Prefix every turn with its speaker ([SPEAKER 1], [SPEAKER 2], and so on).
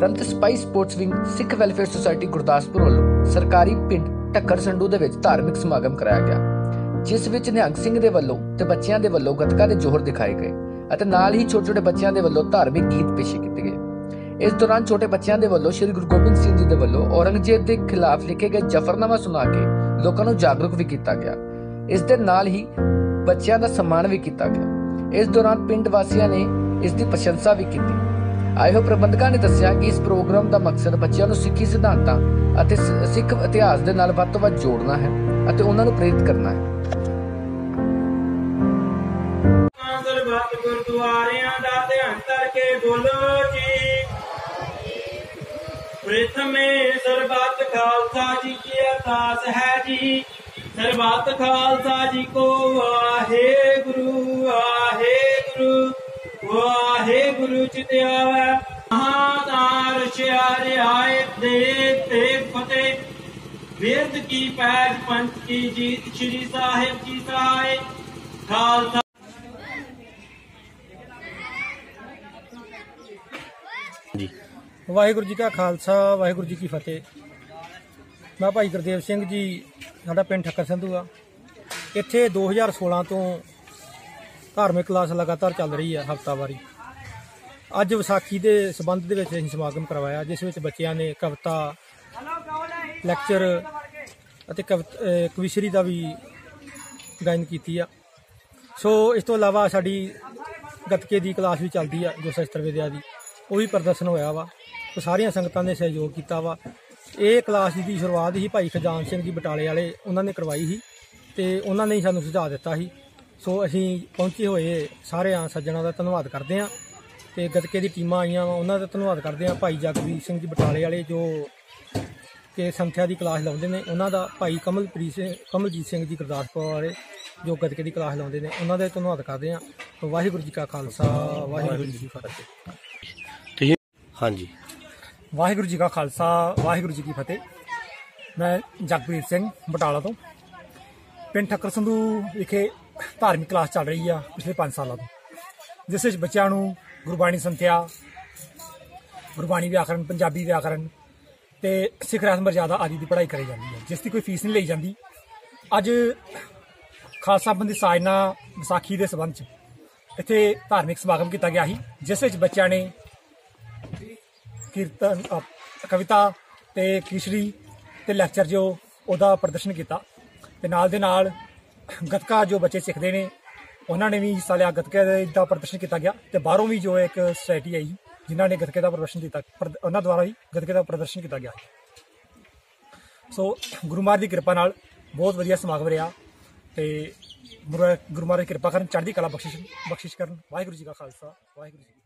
[SPEAKER 1] Sant spice sports wing Sikh welfare society Gurdaspur ਵੱਲੋਂ ਸਰਕਾਰੀ ਪਿੰਡ ਢੱਕਰ ਸੰਡੂ ਦੇ ਵਿੱਚ ਧਾਰਮਿਕ ਸਮਾਗਮ ਕਰਾਇਆ ਗਿਆ, ਜਿਸ ਵਿੱਚ ਨਿਹੰਗ ਸਿੰਘ ਦੇ ਵੱਲੋਂ ਤੇ ਬੱਚਿਆਂ ਦੇ ਵੱਲੋਂ ਗੱਤਕਾ ਦੇ ਜੋਹਰ ਦਿਖਾਏ ਗਏ ਅਤੇ ਨਾਲ ਹੀ ਛੋਟੇ ਛੋਟੇ ਬੱਚਿਆਂ ਦੇ ਵੱਲੋਂ ਧਾਰਮਿਕ ਗੀਤ ਪੇਸ਼ ਕੀਤੇ ਗਏ। ਇਸ ਦੌਰਾਨ ਛੋਟੇ ਬੱਚਿਆਂ ਦੇ ਵੱਲੋਂ ਸ੍ਰੀ ਗੁਰੂ ਗੋਬਿੰਦ ਸਿੰਘ ਜੀ ਦੇ ਵੱਲੋਂ ਔਰੰਗਜ਼ੇਬ ਦੇ ਖਿਲਾਫ ਲਿਖੇ ਗਏ ਜਫਰਨਾਮਾ ਸੁਣਾ ਕੇ ਲੋਕਾਂ ਨੂੰ ਜਾਗਰੂਕ ਵੀ ਕੀਤਾ ਗਿਆ। ਇਸ ਦੇ ਨਾਲ ਹੀ ਬੱਚਿਆਂ ਦਾ ਸਨਮਾਨ ਵੀ ਕੀਤਾ ਗਿਆ। ਇਸ ਦੌਰਾਨ ਪਿੰਡ ਵਾਸੀਆਂ ਨੇ ਇਸ ਦੀ ਪ੍ਰਸ਼ੰਸਾ ਵੀ ਕੀਤੀ। ਆਏ ਪ੍ਰਬੰਧਕਾਂ ਨੇ ਦੱਸਿਆ ਕਿ ਇਸ ਪ੍ਰੋਗਰਾਮ ਦਾ ਮਕਸਦ ਬੱਚਿਆਂ ਨੂੰ ਸਿੱਖੀ ਸਿਧਾਂਤਾਂ ਅਤੇ ਸਿੱਖ ਇਤਿਹਾਸ ਦੇ ਨਾਲ ਵੱਧ ਤੋਂ ਵੱਧ ਜੋੜਨਾ ਹੈ ਅਤੇ ਉਹਨਾਂ ਨੂੰ ਪ੍ਰੇਰਿਤ ਕਰਨਾ ਹੈ।
[SPEAKER 2] ਗੁਰਦੁਆਰਿਆਂ ਦਾ ਧਿਆਨ ਕਰਕੇ ਬੋਲੋ ਜੀ। ਪ੍ਰਥਮੇ ਸਰਬੱਤ ਖਾਲਸਾ ਜੀ ਕੀ ਅਰਦਾਸ ਹੈ ਜੀ। ਸਰਬੱਤ ਖਾਲਸਾ ਜੀ ਕੋ ਵਾਹਿਗੁਰੂ ਵਾਹਿਗੁਰੂ ਵਾਹਿਗੁਰੂ ਚਿਤ ਆਏ ਦੇ ਤੇ ਫਤਿਹ। ਵੇਦ ਕੀ ਪੈਜ ਪੰਚ ਕੀ ਜੀਤ ਸ਼੍ਰੀ ਸਾਹਿਬ ਜੀ ਸਹਾਇ ਖਾਲਸਾ।
[SPEAKER 3] ਵਾਹਿਗੁਰੂ ਜੀ ਕਾ ਖਾਲਸਾ ਵਾਹਿਗੁਰੂ ਜੀ ਕੀ ਫਤਿਹ। ਮੈਂ ਭਾਈ ਗੁਰਦੇਵ ਸਿੰਘ ਜੀ ਸਾਡਾ ਪਿੰਡ ਠੱਕਰ ਸੰਧੂ ਆ। ਇੱਥੇ 2016 ਤੋਂ ਧਾਰਮਿਕ ਕਲਾਸ ਲਗਾਤਾਰ ਚੱਲ ਰਹੀ ਹੈ ਹਫਤਾਵਾਰੀ। ਅੱਜ ਵਿਸਾਖੀ ਦੇ ਸਬੰਧ ਦੇ ਵਿੱਚ ਅਸੀਂ ਸਮਾਗਮ ਕਰਵਾਇਆ, ਜਿਸ ਵਿੱਚ ਬੱਚਿਆਂ ਨੇ ਕਵਿਤਾ, ਲੈਕਚਰ ਅਤੇ ਕਵਿਤ- ਕਵਿਸ਼ਰੀ ਦਾ ਵੀ ਗਾਇਨ ਕੀਤੀ ਆ। ਸੋ ਇਸ ਤੋਂ ਇਲਾਵਾ ਸਾਡੀ ਗੱਤਕੇ ਦੀ ਕਲਾਸ ਵੀ ਚੱਲਦੀ ਆ, ਜੋ ਸ਼ਸਤਰ ਵਿਦਿਆ ਦੀ, ਉਹ ਵੀ ਪ੍ਰਦਰਸ਼ਨ ਹੋਇਆ ਵਾ। ਤੇ ਸਾਰੀਆਂ ਸੰਗਤਾਂ ਨੇ ਸਹਿਯੋਗ ਕੀਤਾ ਵਾ। ਇਹ ਕਲਾਸ ਦੀ ਸ਼ੁਰੂਆਤ ਹੀ ਭਾਈ ਖਜਾਨ ਸਿੰਘ ਜੀ ਬਟਾਲੇ ਵਾਲੇ, ਉਹਨਾਂ ਨੇ ਕਰਵਾਈ ਸੀ ਤੇ ਉਹਨਾਂ ਨੇ ਹੀ ਸਾਨੂੰ ਸੁਝਾਅ ਦਿੱਤਾ ਸੀ। ਸੋ ਅਸੀਂ ਪਹੁੰਚੇ ਹੋਏ ਸਾਰਿਆਂ ਸੱਜਣਾਂ ਦਾ ਧੰਨਵਾਦ ਕਰਦੇ ਹਾਂ। ਤੇ ਗੱਤਕੇ ਦੀ ਟੀਮਾਂ ਆਈਆਂ ਵਾ ਉਹਨਾਂ ਦਾ ਧੰਨਵਾਦ ਕਰਦੇ ਹਾਂ ਭਾਈ ਜਗਵੀਰ ਸਿੰਘ ਜੀ ਬਟਾਲੇ ਵਾਲੇ ਜੋ ਕਿ ਸੰਥਿਆ ਦੀ ਕਲਾਸ ਲਾਉਂਦੇ ਨੇ ਉਹਨਾਂ ਦਾ ਭਾਈ ਕਮਲਪ੍ਰੀਤ ਸਿੰਘ ਕਮਲਜੀਤ ਸਿੰਘ ਜੀ ਗੁਰਦਾਸਪੁਰ ਵਾਲੇ ਜੋ ਗੱਤਕੇ ਦੀ ਕਲਾਸ ਲਾਉਂਦੇ ਨੇ ਉਹਨਾਂ ਦਾ ਧੰਨਵਾਦ ਕਰਦੇ ਹਾਂ। ਵਾਹਿਗੁਰੂ ਜੀ ਕਾ ਖਾਲਸਾ ਵਾਹਿਗੁਰੂ ਜੀ ਕੀ ਫਤਿਹ।
[SPEAKER 4] ਹਾਂਜੀ।
[SPEAKER 3] ਵਾਹਿਗੁਰੂ ਜੀ ਕਾ ਖਾਲਸਾ ਵਾਹਿਗੁਰੂ ਜੀ ਕੀ ਫਤਿਹ। ਮੈਂ ਜਗਪ੍ਰੀਤ ਸਿੰਘ ਬਟਾਲਾ ਤੋਂ। ਪਿੰਡ ਠੱਕਰ ਸੰਧੂ ਵਿਖੇ ਧਾਰਮਿਕ ਕਲਾਸ ਚੱਲ ਰਹੀ ਆ ਪਿਛਲੇ 5 ਸਾਲਾਂ ਤੋਂ ਜਿਸ ਵਿੱਚ ਬੱਚਿਆਂ ਨੂੰ ਗੁਰਬਾਣੀ ਸੰਥਿਆ, ਗੁਰਬਾਣੀ ਵਿਆਕਰਨ, ਪੰਜਾਬੀ ਵਿਆਕਰਨ ਤੇ ਸਿੱਖ ਰਸਮ ਮਰਜ਼ਾਦਾ ਆਦਿ ਦੀ ਪੜ੍ਹਾਈ ਕਰੀ ਜਾਂਦੀ ਹੈ, ਜਿਸ ਦੀ ਕੋਈ ਫੀਸ ਨਹੀਂ ਲਈ ਜਾਂਦੀ। ਅੱਜ ਖਾਲਸਾ ਬੰਦੀ ਸਾਜਨਾ ਵਿਸਾਖੀ ਦੇ ਸਬੰਧ ਚ ਇੱਥੇ ਧਾਰਮਿਕ ਸਮਾਗਮ ਕੀਤਾ ਗਿਆ ਸੀ, ਜਿਸ ਵਿੱਚ ਬੱਚਿਆਂ ਨੇ ਕੀਰਤਨ ਕਵਿਤਾ ਤੇ ਕਿਸ਼ਰੀ ਤੇ ਲੈਕਚਰ ਜੋ ਉਹਦਾ ਪ੍ਰਦਰਸ਼ਨ ਕੀਤਾ ਤੇ ਨਾਲ ਦੇ ਨਾਲ ਗੱਤਕਾ ਜੋ ਬੱਚੇ ਸਿੱਖਦੇ ਨੇ ਉਹਨਾਂ ਨੇ ਵੀ ਹਿੱਸਾ ਲਿਆ ਗੱਤਕੇ ਦਾ ਪ੍ਰਦਰਸ਼ਨ ਕੀਤਾ ਗਿਆ ਤੇ ਬਾਹਰੋਂ ਵੀ ਜੋ ਇੱਕ ਸੋਸਾਇਟੀ ਆਈ ਜਿਨ੍ਹਾਂ ਨੇ ਗੱਤਕੇ ਦਾ ਪ੍ਰਦਰਸ਼ਨ ਕੀਤਾ, ਪ੍ਰਦ- ਉਹਨਾਂ ਦੁਆਰਾ ਵੀ ਗੱਤਕੇ ਦਾ ਪ੍ਰਦਰਸ਼ਨ ਕੀਤਾ ਗਿਆ। ਸੋ ਗੁਰੂ ਮਹਾਰਾਜ ਦੀ ਕਿਰਪਾ ਨਾਲ ਬਹੁਤ ਵਧੀਆ ਸਮਾਗਮ ਰਿਹਾ ਤੇ ਗੁਰੂ ਗੁਰੂ ਮਹਾਰਾਜ ਦੀ ਕਿਰਪਾ ਕਰਨ ਚੜ੍ਹਦੀ ਕਲਾ ਬਖਸ਼ਿਸ਼ ਬਖਸ਼ਿਸ਼ ਕਰਨ। ਵਾਹਿਗੁਰੂ ਜੀ ਕਾ ਖਾਲਸਾ, ਵਾਹਿਗੁਰੂ ਜੀ